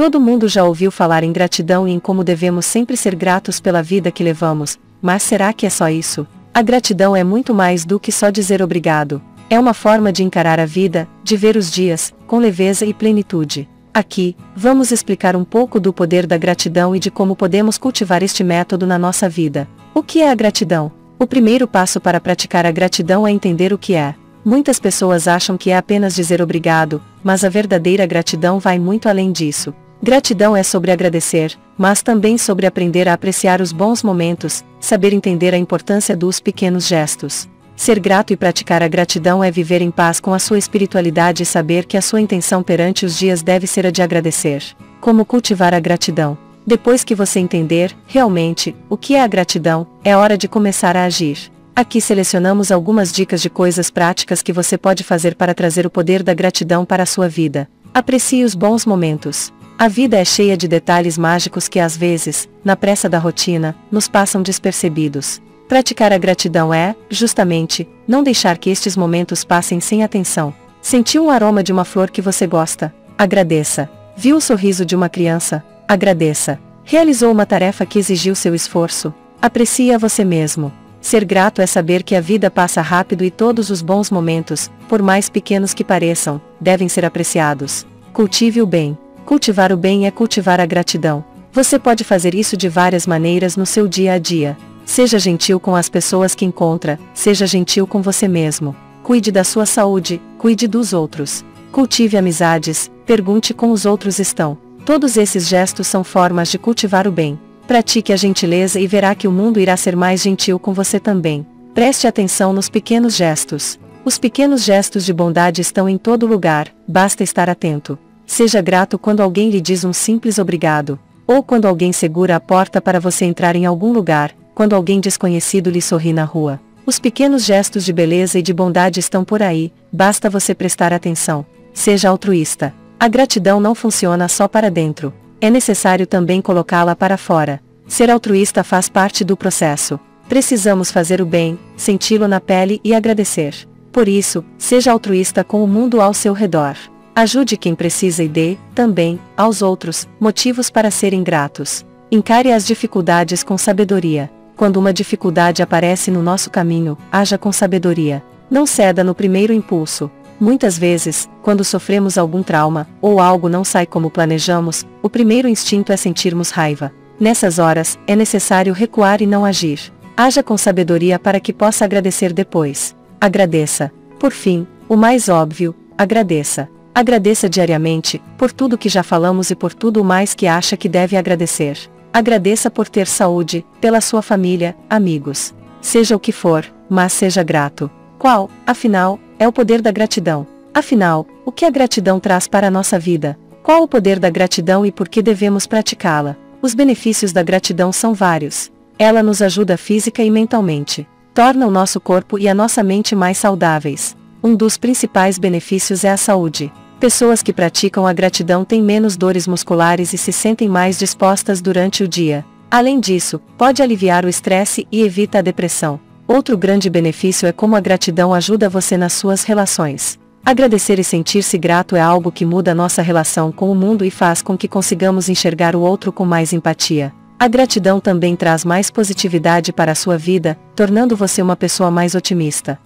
Todo mundo já ouviu falar em gratidão e em como devemos sempre ser gratos pela vida que levamos, mas será que é só isso? A gratidão é muito mais do que só dizer obrigado. É uma forma de encarar a vida, de ver os dias, com leveza e plenitude. Aqui, vamos explicar um pouco do poder da gratidão e de como podemos cultivar este método na nossa vida. O que é a gratidão? O primeiro passo para praticar a gratidão é entender o que é. Muitas pessoas acham que é apenas dizer obrigado, mas a verdadeira gratidão vai muito além disso. Gratidão é sobre agradecer, mas também sobre aprender a apreciar os bons momentos, saber entender a importância dos pequenos gestos. Ser grato e praticar a gratidão é viver em paz com a sua espiritualidade e saber que a sua intenção perante os dias deve ser a de agradecer. Como cultivar a gratidão? Depois que você entender, realmente, o que é a gratidão, é hora de começar a agir. Aqui selecionamos algumas dicas de coisas práticas que você pode fazer para trazer o poder da gratidão para a sua vida. Aprecie os bons momentos. A vida é cheia de detalhes mágicos que às vezes, na pressa da rotina, nos passam despercebidos. Praticar a gratidão é, justamente, não deixar que estes momentos passem sem atenção. Sentiu um aroma de uma flor que você gosta? Agradeça. Viu o sorriso de uma criança? Agradeça. Realizou uma tarefa que exigiu seu esforço? Aprecie a você mesmo. Ser grato é saber que a vida passa rápido e todos os bons momentos, por mais pequenos que pareçam, devem ser apreciados. Cultive o bem. Cultivar o bem é cultivar a gratidão. Você pode fazer isso de várias maneiras no seu dia a dia. Seja gentil com as pessoas que encontra, seja gentil com você mesmo. Cuide da sua saúde, cuide dos outros. Cultive amizades, pergunte como os outros estão. Todos esses gestos são formas de cultivar o bem. Pratique a gentileza e verá que o mundo irá ser mais gentil com você também. Preste atenção nos pequenos gestos. Os pequenos gestos de bondade estão em todo lugar, basta estar atento. Seja grato quando alguém lhe diz um simples obrigado, ou quando alguém segura a porta para você entrar em algum lugar, quando alguém desconhecido lhe sorri na rua. Os pequenos gestos de beleza e de bondade estão por aí, basta você prestar atenção. Seja altruísta. A gratidão não funciona só para dentro. É necessário também colocá-la para fora. Ser altruísta faz parte do processo. Precisamos fazer o bem, senti-lo na pele e agradecer. Por isso, seja altruísta com o mundo ao seu redor. Ajude quem precisa e dê, também, aos outros, motivos para serem gratos. Encare as dificuldades com sabedoria. Quando uma dificuldade aparece no nosso caminho, haja com sabedoria. Não ceda no primeiro impulso. Muitas vezes, quando sofremos algum trauma, ou algo não sai como planejamos, o primeiro instinto é sentirmos raiva. Nessas horas, é necessário recuar e não agir. Haja com sabedoria para que possa agradecer depois. Agradeça. Por fim, o mais óbvio, agradeça. Agradeça diariamente, por tudo que já falamos e por tudo o mais que acha que deve agradecer. Agradeça por ter saúde, pela sua família, amigos. Seja o que for, mas seja grato. Qual, afinal, é o poder da gratidão? Afinal, o que a gratidão traz para a nossa vida? Qual o poder da gratidão e por que devemos praticá-la? Os benefícios da gratidão são vários. Ela nos ajuda física e mentalmente. Torna o nosso corpo e a nossa mente mais saudáveis. Um dos principais benefícios é a saúde. Pessoas que praticam a gratidão têm menos dores musculares e se sentem mais dispostas durante o dia. Além disso, pode aliviar o estresse e evita a depressão. Outro grande benefício é como a gratidão ajuda você nas suas relações. Agradecer e sentir-se grato é algo que muda nossa relação com o mundo e faz com que consigamos enxergar o outro com mais empatia. A gratidão também traz mais positividade para a sua vida, tornando você uma pessoa mais otimista.